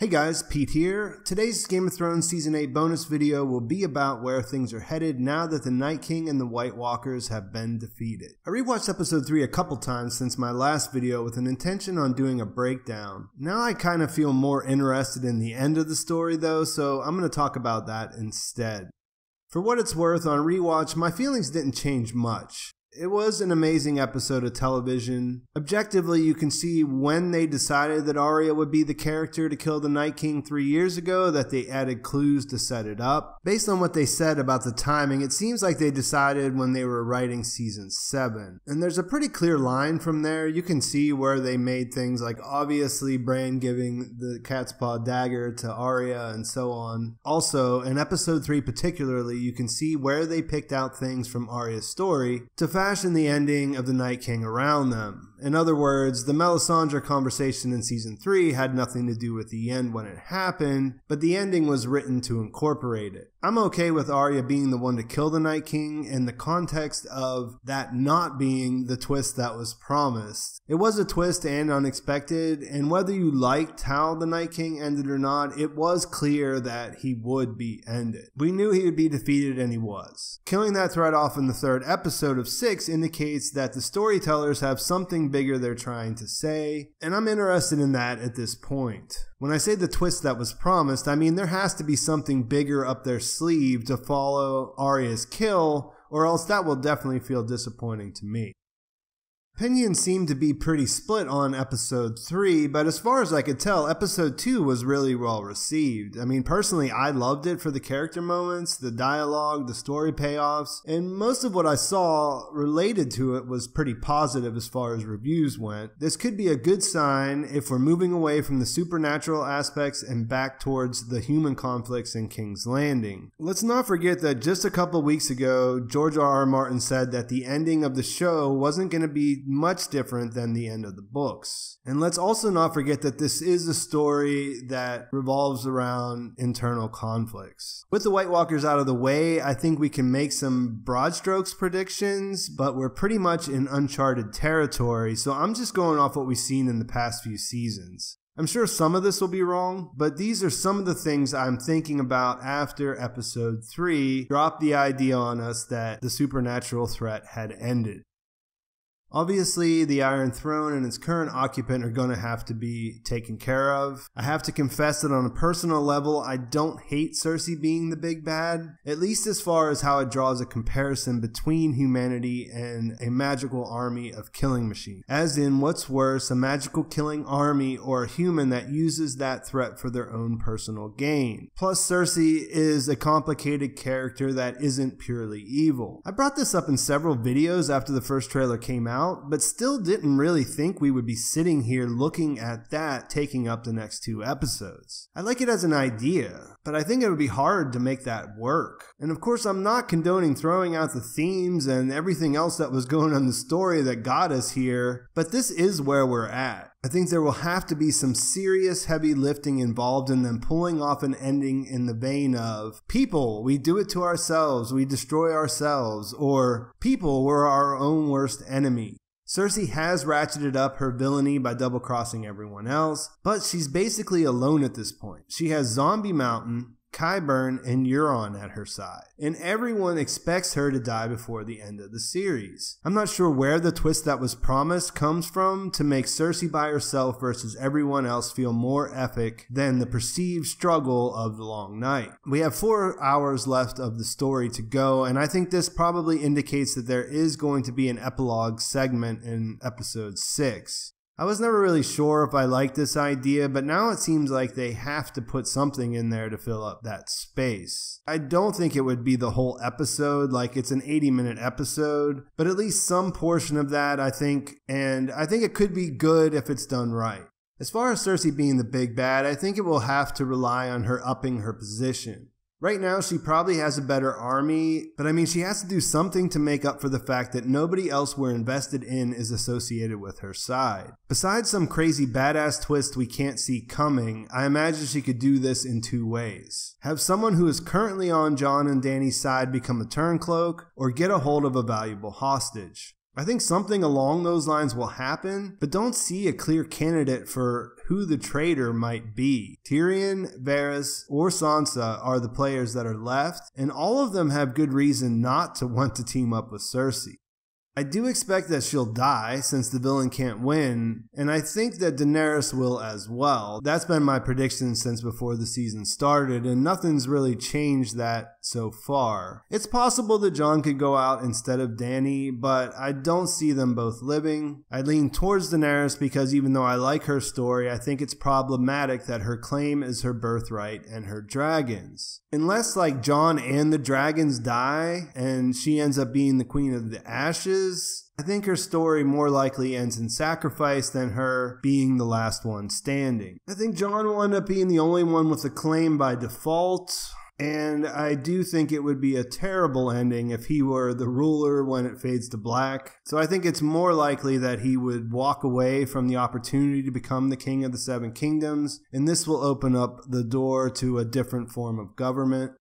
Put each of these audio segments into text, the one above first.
Hey guys, Pete here. Today's Game of Thrones Season 8 bonus video will be about where things are headed now that the Night King and the White Walkers have been defeated. I rewatched episode 3 a couple times since my last video with an intention on doing a breakdown. Now I kind of feel more interested in the end of the story though, so I'm going to talk about that instead. For what it's worth, on rewatch, my feelings didn't change much. It was an amazing episode of television. Objectively, you can see when they decided that Arya would be the character to kill the Night King three years ago that they added clues to set it up. Based on what they said about the timing, it seems like they decided when they were writing season 7. And there's a pretty clear line from there. You can see where they made things like obviously Bran giving the cat's paw dagger to Arya and so on. Also, in episode 3 particularly, you can see where they picked out things from Arya's story to fact fashion the ending of The Night King around them. In other words, the Melisandre conversation in season 3 had nothing to do with the end when it happened, but the ending was written to incorporate it. I'm okay with Arya being the one to kill the Night King in the context of that not being the twist that was promised. It was a twist and unexpected, and whether you liked how the Night King ended or not, it was clear that he would be ended. We knew he would be defeated and he was. Killing that threat off in the third episode of 6 indicates that the storytellers have something bigger they're trying to say, and I'm interested in that at this point. When I say the twist that was promised, I mean there has to be something bigger up their sleeve to follow Arya's kill, or else that will definitely feel disappointing to me. Opinions seem to be pretty split on episode 3, but as far as I could tell, episode 2 was really well received. I mean, personally, I loved it for the character moments, the dialogue, the story payoffs, and most of what I saw related to it was pretty positive as far as reviews went. This could be a good sign if we're moving away from the supernatural aspects and back towards the human conflicts in King's Landing. Let's not forget that just a couple weeks ago, George R. R. Martin said that the ending of the show wasn't going to be much different than the end of the books. And let's also not forget that this is a story that revolves around internal conflicts. With the White Walkers out of the way, I think we can make some broad strokes predictions, but we're pretty much in uncharted territory, so I'm just going off what we've seen in the past few seasons. I'm sure some of this will be wrong, but these are some of the things I'm thinking about after episode 3 dropped the idea on us that the supernatural threat had ended. Obviously, the Iron Throne and its current occupant are going to have to be taken care of. I have to confess that on a personal level, I don't hate Cersei being the big bad, at least as far as how it draws a comparison between humanity and a magical army of killing machines. As in, what's worse, a magical killing army or a human that uses that threat for their own personal gain. Plus, Cersei is a complicated character that isn't purely evil. I brought this up in several videos after the first trailer came out out, but still didn't really think we would be sitting here looking at that taking up the next two episodes. I like it as an idea, but I think it would be hard to make that work. And of course, I'm not condoning throwing out the themes and everything else that was going on the story that got us here, but this is where we're at. I think there will have to be some serious heavy lifting involved in them pulling off an ending in the vein of people, we do it to ourselves, we destroy ourselves, or people, we're our own worst enemy. Cersei has ratcheted up her villainy by double crossing everyone else, but she's basically alone at this point. She has Zombie Mountain, Qyburn, and Euron at her side, and everyone expects her to die before the end of the series. I'm not sure where the twist that was promised comes from to make Cersei by herself versus everyone else feel more epic than the perceived struggle of the long night. We have four hours left of the story to go, and I think this probably indicates that there is going to be an epilogue segment in episode 6. I was never really sure if I liked this idea, but now it seems like they have to put something in there to fill up that space. I don't think it would be the whole episode, like it's an 80 minute episode, but at least some portion of that, I think, and I think it could be good if it's done right. As far as Cersei being the big bad, I think it will have to rely on her upping her position. Right now, she probably has a better army, but I mean, she has to do something to make up for the fact that nobody else we're invested in is associated with her side. Besides some crazy badass twist we can't see coming, I imagine she could do this in two ways. Have someone who is currently on Jon and Dany's side become a turncloak, or get a hold of a valuable hostage. I think something along those lines will happen, but don't see a clear candidate for who the traitor might be. Tyrion, Varys, or Sansa are the players that are left, and all of them have good reason not to want to team up with Cersei. I do expect that she'll die since the villain can't win, and I think that Daenerys will as well. That's been my prediction since before the season started, and nothing's really changed that so far. It's possible that Jon could go out instead of Dany, but I don't see them both living. I lean towards Daenerys because even though I like her story, I think it's problematic that her claim is her birthright and her dragons. Unless, like, Jon and the dragons die and she ends up being the queen of the ashes I think her story more likely ends in sacrifice than her being the last one standing. I think Jon will end up being the only one with a claim by default. And I do think it would be a terrible ending if he were the ruler when it fades to black. So I think it's more likely that he would walk away from the opportunity to become the king of the seven kingdoms, and this will open up the door to a different form of government.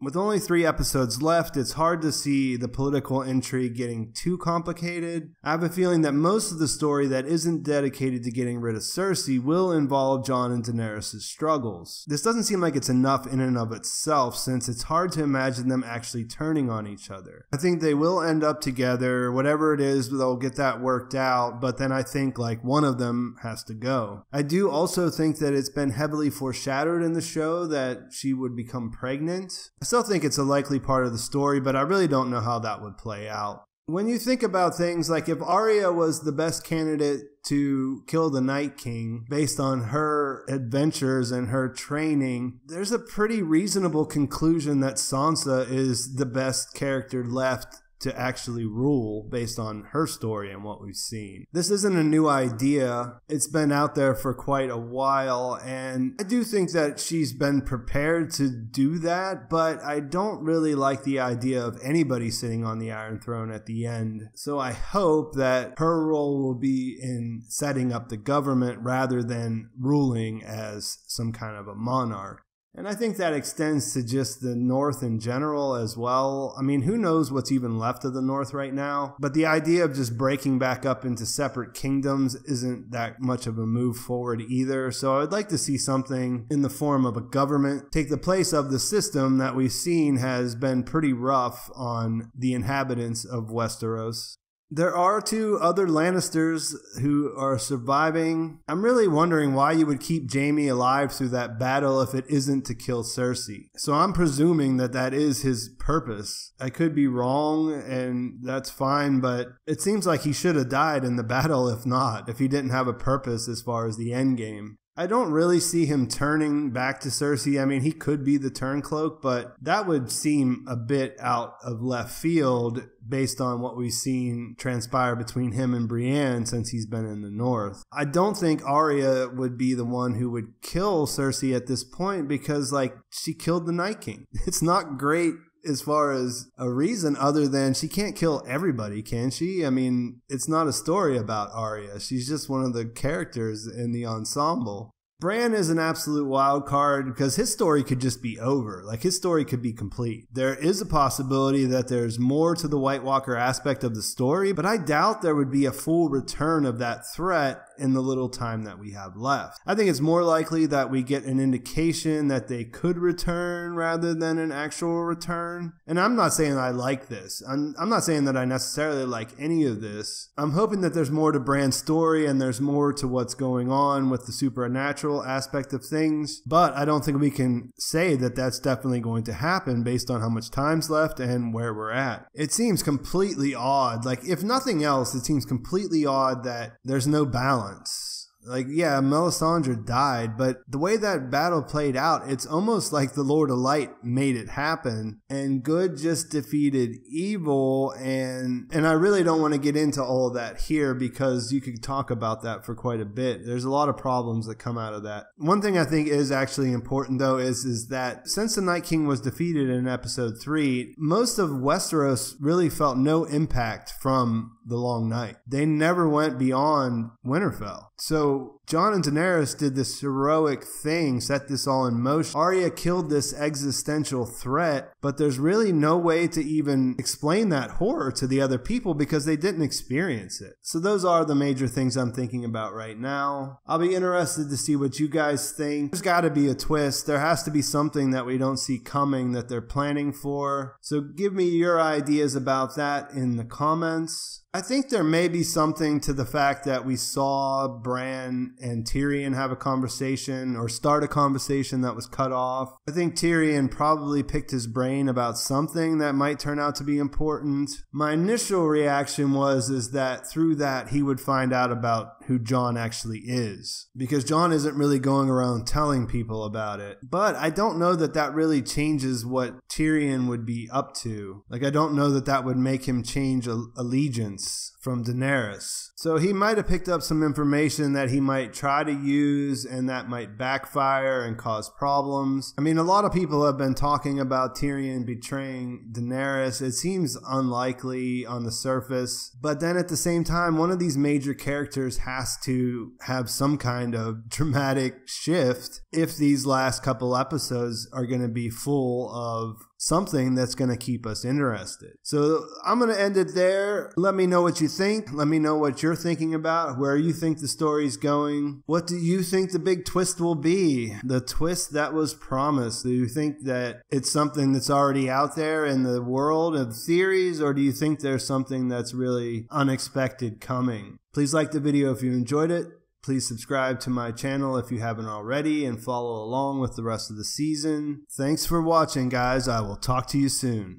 With only three episodes left, it's hard to see the political intrigue getting too complicated. I have a feeling that most of the story that isn't dedicated to getting rid of Cersei will involve Jon and Daenerys' struggles. This doesn't seem like it's enough in and of itself, since it's hard to imagine them actually turning on each other. I think they will end up together, whatever it is, they'll get that worked out, but then I think like one of them has to go. I do also think that it's been heavily foreshadowed in the show that she would become pregnant still think it's a likely part of the story, but I really don't know how that would play out. When you think about things like if Arya was the best candidate to kill the Night King based on her adventures and her training, there's a pretty reasonable conclusion that Sansa is the best character left to actually rule based on her story and what we've seen. This isn't a new idea. It's been out there for quite a while, and I do think that she's been prepared to do that, but I don't really like the idea of anybody sitting on the Iron Throne at the end. So I hope that her role will be in setting up the government rather than ruling as some kind of a monarch. And I think that extends to just the North in general as well. I mean, who knows what's even left of the North right now? But the idea of just breaking back up into separate kingdoms isn't that much of a move forward either. So I'd like to see something in the form of a government take the place of the system that we've seen has been pretty rough on the inhabitants of Westeros. There are two other Lannisters who are surviving. I'm really wondering why you would keep Jaime alive through that battle if it isn't to kill Cersei. So I'm presuming that that is his purpose. I could be wrong, and that's fine, but it seems like he should have died in the battle if not, if he didn't have a purpose as far as the end game. I don't really see him turning back to Cersei. I mean, he could be the turncloak, but that would seem a bit out of left field based on what we've seen transpire between him and Brienne since he's been in the north. I don't think Arya would be the one who would kill Cersei at this point because like she killed the Night King. It's not great as far as a reason other than she can't kill everybody, can she? I mean, it's not a story about Arya. She's just one of the characters in the ensemble. Bran is an absolute wild card because his story could just be over. Like his story could be complete. There is a possibility that there's more to the White Walker aspect of the story, but I doubt there would be a full return of that threat in the little time that we have left. I think it's more likely that we get an indication that they could return rather than an actual return. And I'm not saying I like this. I'm, I'm not saying that I necessarily like any of this. I'm hoping that there's more to Bran's story and there's more to what's going on with the supernatural aspect of things. But I don't think we can say that that's definitely going to happen based on how much time's left and where we're at. It seems completely odd. Like, if nothing else, it seems completely odd that there's no balance balance. Like, yeah, Melisandre died, but the way that battle played out, it's almost like the Lord of Light made it happen, and good just defeated evil. And and I really don't want to get into all that here because you could talk about that for quite a bit. There's a lot of problems that come out of that. One thing I think is actually important though is is that since the Night King was defeated in episode three, most of Westeros really felt no impact from the Long Night. They never went beyond Winterfell. So So Jon and Daenerys did this heroic thing, set this all in motion. Arya killed this existential threat, but there's really no way to even explain that horror to the other people because they didn't experience it. So those are the major things I'm thinking about right now. I'll be interested to see what you guys think. There's got to be a twist. There has to be something that we don't see coming that they're planning for. So give me your ideas about that in the comments. I think there may be something to the fact that we saw Bran and Tyrion have a conversation or start a conversation that was cut off. I think Tyrion probably picked his brain about something that might turn out to be important. My initial reaction was is that through that he would find out about who Jon actually is because Jon isn't really going around telling people about it. But I don't know that that really changes what Tyrion would be up to. Like I don't know that that would make him change allegiance from Daenerys. So he might have picked up some information that he might try to use and that might backfire and cause problems. I mean, a lot of people have been talking about Tyrion betraying Daenerys. It seems unlikely on the surface, but then at the same time, one of these major characters has to have some kind of dramatic shift if these last couple episodes are going to be full of something that's going to keep us interested. So I'm going to end it there. Let me know what you think. Let me know what you're thinking about, where you think the story's going. What do you think the big twist will be? The twist that was promised. Do you think that it's something that's already out there in the world of theories, or do you think there's something that's really unexpected coming? Please like the video if you enjoyed it. Please subscribe to my channel if you haven't already and follow along with the rest of the season. Thanks for watching, guys. I will talk to you soon.